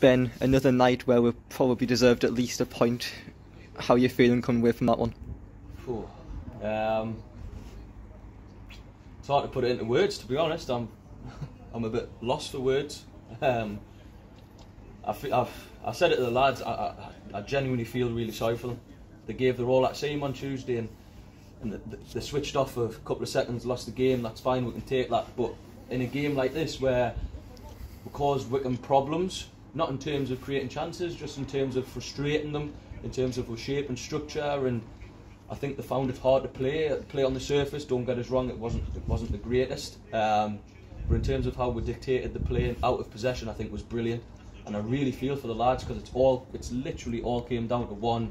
Ben, another night where we probably deserved at least a point. How are you feeling coming away from that one? Um, it's hard to put it into words, to be honest. I'm, I'm a bit lost for words. Um, I, have I said it to the lads. I, I, I, genuinely feel really sorry for them. They gave their all at Seaham on Tuesday, and, and they, they switched off for a couple of seconds, lost the game. That's fine. We can take that. But in a game like this, where we caused Whickham problems, not in terms of creating chances, just in terms of frustrating them, in terms of shape and structure and I think they found it hard to play. Play on the surface. Don't get us wrong. It wasn't. It wasn't the greatest. Um, but in terms of how we dictated the play out of possession, I think was brilliant. And I really feel for the lads because it's all. It's literally all came down to one.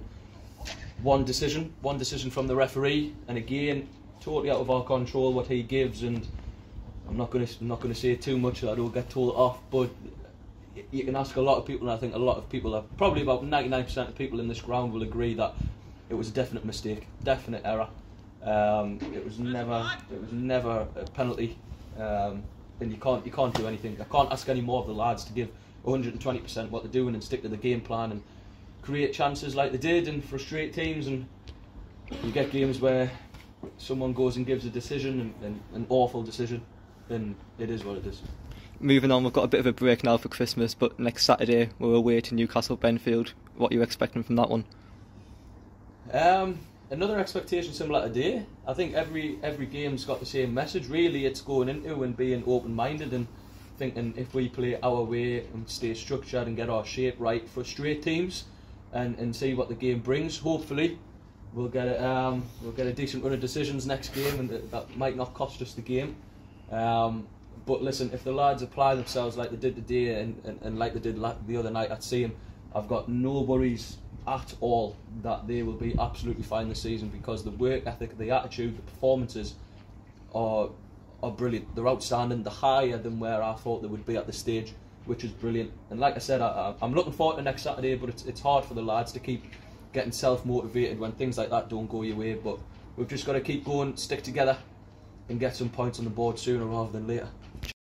One decision. One decision from the referee. And again, totally out of our control what he gives. And I'm not going to. Not going to say too much I don't get told off. But you can ask a lot of people, and I think a lot of people, are, probably about 99% of people in this ground will agree that it was a definite mistake, definite error. Um, it was never, it was never a penalty, um, and you can't, you can't do anything. I can't ask any more of the lads to give 120% what they're doing and stick to the game plan and create chances like they did and frustrate teams. And you get games where someone goes and gives a decision, and, and an awful decision, and it is what it is. Moving on, we've got a bit of a break now for Christmas, but next Saturday we're away to Newcastle Benfield. What are you expecting from that one? Um, another expectation similar to today. I think every every game's got the same message. Really, it's going into and being open minded and thinking if we play our way and stay structured and get our shape right, frustrate teams, and, and see what the game brings. Hopefully, we'll get a, um, we'll get a decent run of decisions next game, and that might not cost us the game. Um, but listen, if the lads apply themselves like they did today and, and, and like they did the other night at Seaham, I've got no worries at all that they will be absolutely fine this season because the work ethic, the attitude, the performances are are brilliant. They're outstanding. They're higher than where I thought they would be at this stage, which is brilliant. And like I said, I, am looking forward to next Saturday, but it's, it's hard for the lads to keep getting self-motivated when things like that don't go your way. But we've just got to keep going, stick together, and get some points on the board sooner rather than later.